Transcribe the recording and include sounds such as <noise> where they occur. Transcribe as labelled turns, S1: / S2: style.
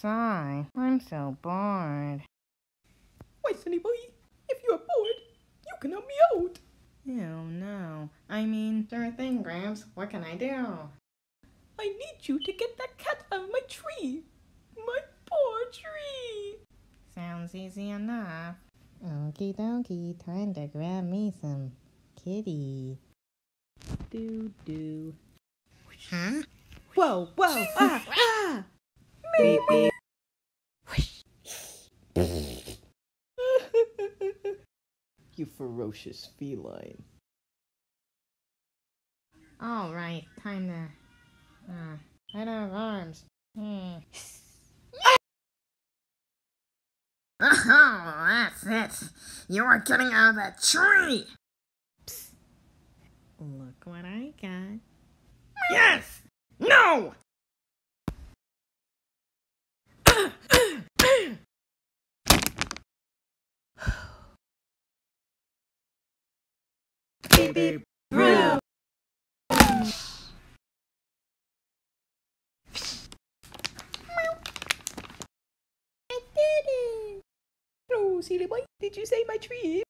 S1: Sigh, I'm so bored.
S2: Why, Sonny boy, if you are bored, you can help me out.
S1: Oh no. I mean, sure thing, Gramps. What can I do?
S2: I need you to get that cat out of my tree. My poor tree.
S1: Sounds easy enough. Okie dokie, time to grab me some kitty.
S2: Do do.
S1: Huh?
S2: Whoa, whoa, <laughs> ah, ah! Beep, beep. <laughs> you ferocious feline.
S1: All right, time to. Uh, I don't have arms. Hmm. Oh, that's it. You are getting out of that tree. Psst. Look what I got. Yes! No!
S2: Beep, beep. I did it! Oh, silly boy, did you say my tree?